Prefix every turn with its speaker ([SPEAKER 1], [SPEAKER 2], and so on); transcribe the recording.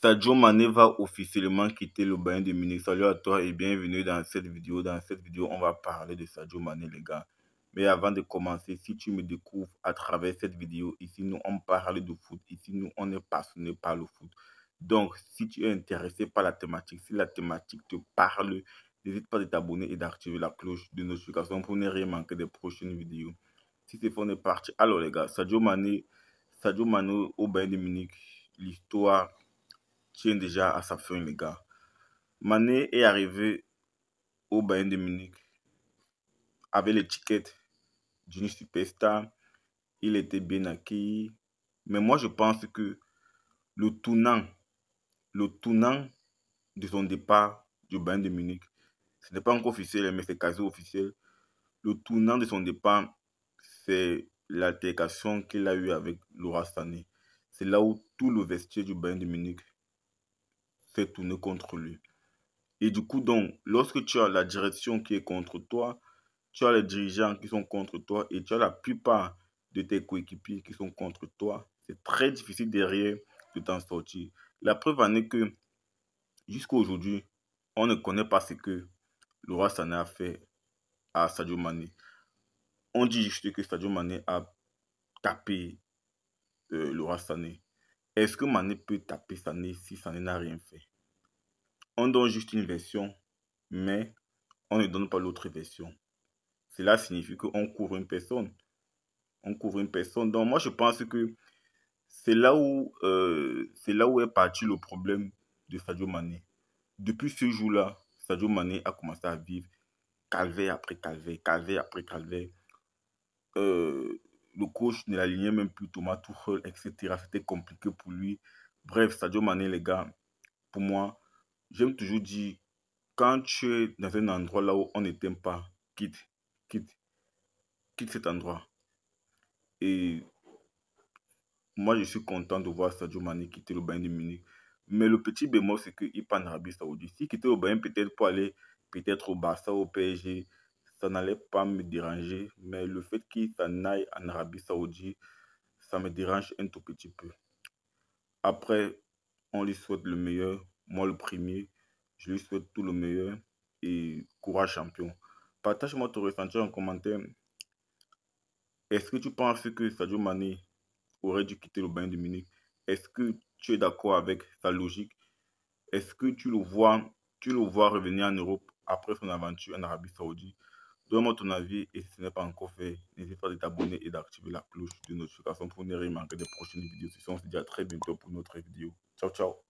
[SPEAKER 1] Sadio Mané va officiellement quitter le Bayern de Munich. Salut à toi et bienvenue dans cette vidéo. Dans cette vidéo, on va parler de Sadio Mané, les gars. Mais avant de commencer, si tu me découvres à travers cette vidéo, ici, nous, on parle de foot. Ici, nous, on est passionné par le foot. Donc, si tu es intéressé par la thématique, si la thématique te parle, n'hésite pas à t'abonner et d'activer la cloche de notification pour ne rien manquer des prochaines vidéos. Si c'est fond est parti. Alors, les gars, Sadio Mané, Sadio Mané au Bayern de Munich, l'histoire tient déjà à sa fin, les gars. Mané est arrivé au Bayern de Munich avec l'étiquette d'une superstar. Il était bien acquis. Mais moi, je pense que le tournant, le tournant de son départ du Bayern de Munich, ce n'est pas encore officiel, mais c'est quasi officiel. Le tournant de son départ, c'est l'altercation qu'il a eue avec Laura Sané. C'est là où tout le vestiaire du Bayern de Munich tourner contre lui. Et du coup, donc, lorsque tu as la direction qui est contre toi, tu as les dirigeants qui sont contre toi et tu as la plupart de tes coéquipiers qui sont contre toi, c'est très difficile derrière de t'en sortir. La preuve en est que jusqu'à aujourd'hui, on ne connaît pas ce que roi Sané a fait à Sadio Mané. On dit juste que Sadio Mané a tapé euh, roi Sané. Est-ce que Mané peut taper Sané si Sané n'a rien fait? On donne juste une version, mais on ne donne pas l'autre version. Cela signifie qu'on couvre une personne. On couvre une personne. Donc moi, je pense que c'est là où euh, est parti le problème de Sadio Mané. Depuis ce jour-là, Sadio Mané a commencé à vivre calvaire après calvaire, calvaire après calvaire. Euh, le coach ne l'alignait même plus Thomas Tuchel, etc. C'était compliqué pour lui. Bref, Sadio Mané, les gars, pour moi, j'aime toujours dire, quand tu es dans un endroit là où on ne t'aime pas, quitte, quitte, quitte cet endroit. Et moi, je suis content de voir Sadio Mané quitter le Bayern de Munich. Mais le petit bémol, c'est qu'il part en Arabie Saoudite. S'il quittait au Bayern, peut-être pour aller peut-être au Barça, au PSG, ça n'allait pas me déranger, mais le fait qu'il s'en aille en Arabie Saoudite, ça me dérange un tout petit peu. Après, on lui souhaite le meilleur. Moi, le premier, je lui souhaite tout le meilleur et courage champion. Partage-moi ton ressenti en commentaire. Est-ce que tu penses que Sadio Mané aurait dû quitter le Bayern de Munich? Est-ce que tu es d'accord avec sa logique? Est-ce que tu le vois, tu le vois revenir en Europe après son aventure en Arabie Saoudite? Donne-moi ton avis et si ce n'est pas encore fait, n'hésite pas à t'abonner et d'activer la cloche de notification pour ne rien manquer des prochaines vidéos. on se dit à très bientôt pour une autre vidéo. Ciao, ciao.